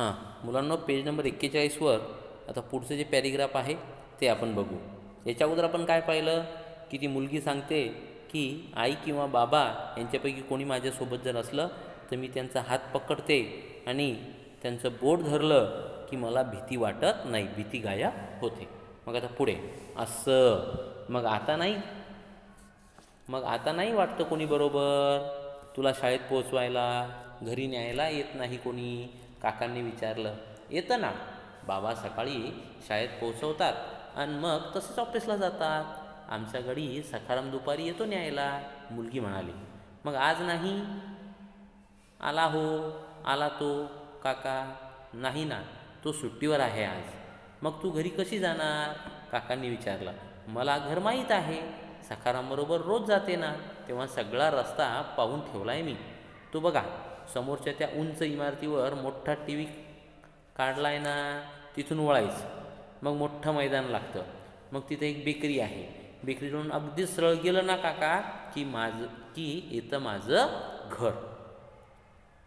हां मुलांना page number एक्केचाळीसवर आता पुढचं जे पॅरेग्राफ आहे ते आपण बघू. याच्या अगोदर आपण काय पाहिलं? की ती मुलगी सांगते की आई किंवा बाबा यांच्यापैकी कोणी माझ्यासोबत जर असलं तर मी त्यांचा हात पकडते आणि त्यांचं बोट धरलं की मला भीती वाटत नाही भीती गायब होते. मग आता पुढे. असं. मग आता नाही. मग आता नाही वाटतं कोणी बरोबर? तुला शाळेत पोचवायला घरी न्यायला येत नाही कोणी. काकांनी विचारलं येतं ना? बाबा सकाळी शाळेत पोचवतात आणि मग तसेच ऑफिसला जातात. आमच्या घरी सकाराम दुपारी येतो न्यायला मुलगी म्हणाली. मग आज नाही? आला हो आला तो काका. नाही ना तो सुट्टीवर आहे आज. मग तू घरी कशी जाणार? काकांनी विचारलं. मला घर माहीत आहे. सखारामबरोबर रोज जाते ना तेव्हा सगळा रस्ता पाहून ठेवला आहे मी. तो बघा समोरच्या त्या उंच इमारतीवर मोठा टी व्ही काढला आहे ना तिथून वळायचं. मग मोठं मैदान लागतं. मग तिथे एक बेकरी आहे. बेकरीवरून अगदी सरळ गेलं ना काका की माझं की येतं माझं घर.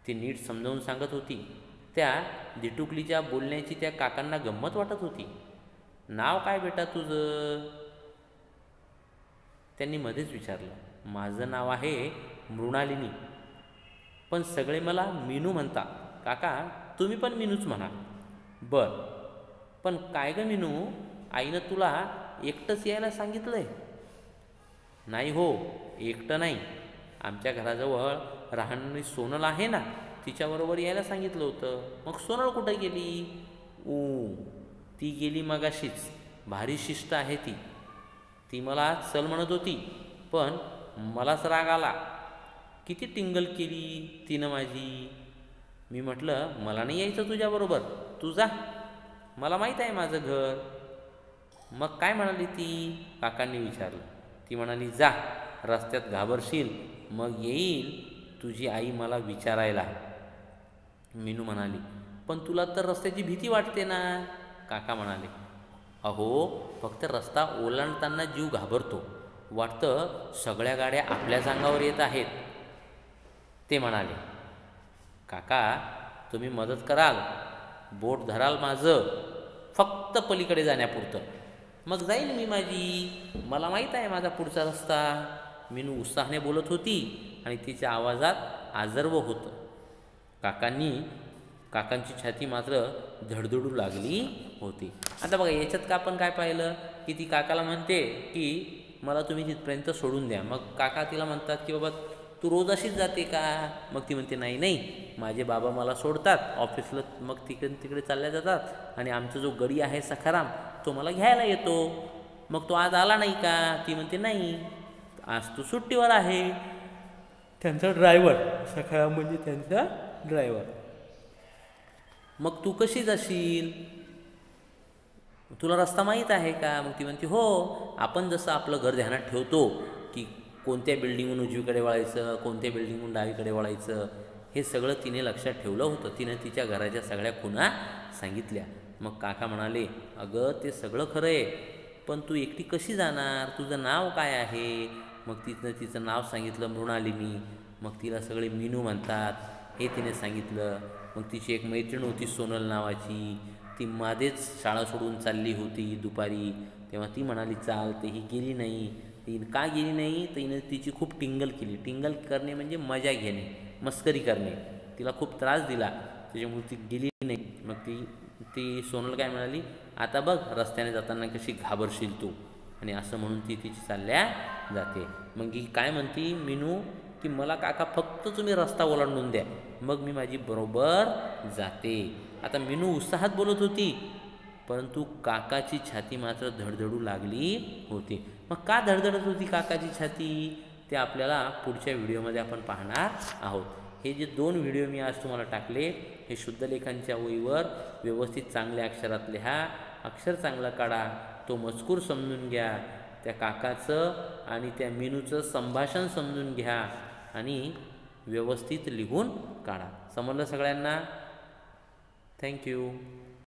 ती नीट समजावून सांगत होती. त्या दिटुकलीच्या बोलण्याची त्या काकांना गंमत वाटत होती. नाव काय बेटा तुझं? त्यांनी मध्येच विचारलं. माझं नाव आहे मृणालिनी. पण सगळे मला मिनू म्हणता. काका तुम्ही पण मिनूच म्हणा. बर. पण काय ग मिनू? आईनं तुला एकटंच यायला सांगितलं आहे नाही हो एकटं नाही. आमच्या घराजवळ राहणारी सोनल आहे ना तिच्याबरोबर यायला सांगितलं होतं. मग सोनल कुठं गेली? ऊ ती गेली मगाशीच. भारी शिस्त आहे ती. ती मला चल म्हणत होती पण मलाच राग आला. किती टिंगल केली तिनं माझी? मी म्हटलं मला नाही यायचं तुझ्याबरोबर तू जा. मला माहीत आहे माझं घर. मग काय म्हणाली ती? काकांनी विचारलं. ती म्हणाली जा रस्त्यात घाबरशील. मग येईल तुझी आई मला विचारायला. मीनू म्हणाली पण तुला तर रस्त्याची भीती वाटते ना. काका म्हणाले अहो फक्त रस्ता ओलांडताना जीव घाबरतो. वाटतं सगळ्या गाड्या आपल्याच अंगावर येत आहेत. ते म्हणाले काका तुम्ही मदत कराल बोट धराल माझं फक्त पलीकडे जाण्यापुरतं. मग जाईल मी माझी. मला माहीत आहे माझा पुढचा रस्ता. मीनू उत्साहाने बोलत होती आणि तिच्या आवाजात आजर्व होतं. काकांनी काकांची छाती मात्र धडधडू लागली होती. आता बघा याच्यात का आपण काय पाहिलं? की ती काकाला म्हणते की मला तुम्ही तिथपर्यंत सोडून द्या. मग काका तिला म्हणतात की बाबा तू रोज अशीच जाते का? मग ती म्हणते नाही नाही. माझे बाबा मला सोडतात. ऑफिसला मग तिकडे तिकडे चालल्या जातात. आणि आमचा जो गडी आहे सखाराम तो मला घ्यायला येतो. मग तो आज आला नाही का? ती म्हणते नाही. आज तू सुट्टीवर आहे. त्यांचा ड्रायव्हर. सखाराम म्हणजे त्यांचा ड्रायव्हर. मग तू कशी जाशील? तुला रस्ता माहीत आहे का? मग ती म्हणते हो. आपण जसं आपलं घर ध्यानात ठेवतो कोणत्या बिल्डिंगहून उजवीकडे वळायचं कोणत्या बिल्डिंगहून डावीकडे वळायचं हे सगळं तिने लक्षात ठेवलं होतं. तिनं तिच्या घराच्या सगळ्या खुणा सांगितल्या. मग काका म्हणाले अगं ते सगळं खरं आहे पण तू एकटी कशी जाणार? तुझं नाव काय आहे? मग तिथनं तिचं नाव सांगितलं मृणालिनी. मग तिला सगळे मीनू म्हणतात. हे तिने सांगितलं. मग तिची एक मैत्रीण होती सोनल नावाची. ती मादेच शाळा सोडून चालली होती दुपारी. तेव्हा ती म्हणाली चाल ते ही गेली नाही. तिनं का गेली नाही तर हिनं तिची खूप टिंगल केली. टिंगल करणे म्हणजे मजा घेणे मस्करी करणे. तिला खूप त्रास दिला. त्याच्यामुळे ती गेली नाही. मग ती ती सोनल काय म्हणाली आता बघ रस्त्याने जाताना कशी घाबरशील तू. आणि असं म्हणून ती तिची चालल्या जाते. मग ही काय म्हणती मीनू की मला काका फक्त तुम्ही रस्ता ओलांडून द्या. मग मी माझी बरोबर जाते. आता मीनू उत्साहात बोलत होती परंतु काकाची छाती मात्र धडधडू लागली होती. मग का धडधडत होती काकाची छाती? ते आपल्याला पुढच्या व्हिडिओमध्ये आपण पाहणार आहोत. हे जे दोन व्हिडिओ मी आज तुम्हाला टाकले हे शुद्धलेखांच्या वहीवर व्यवस्थित चांगल्या अक्षरात लिहा अक्षर चांगलं काढा तो मजकूर समजून घ्या त्या काकाचं आणि त्या मेनूचं संभाषण समजून घ्या आणि व्यवस्थित लिहून काढा. समजलं सगळ्यांना? थँक्यू